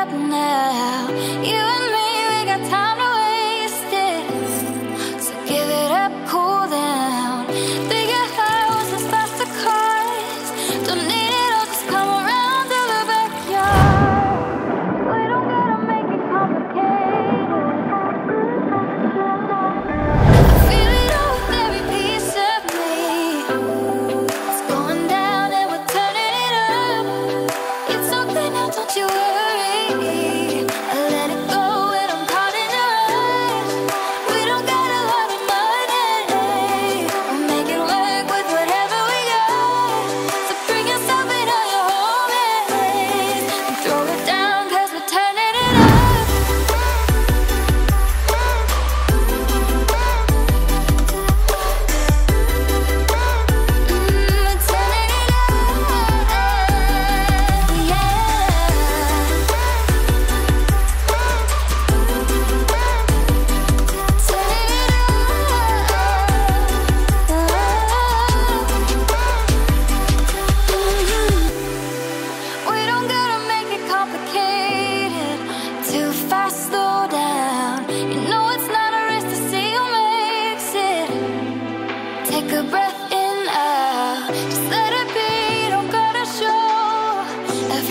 up now. You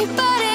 everybody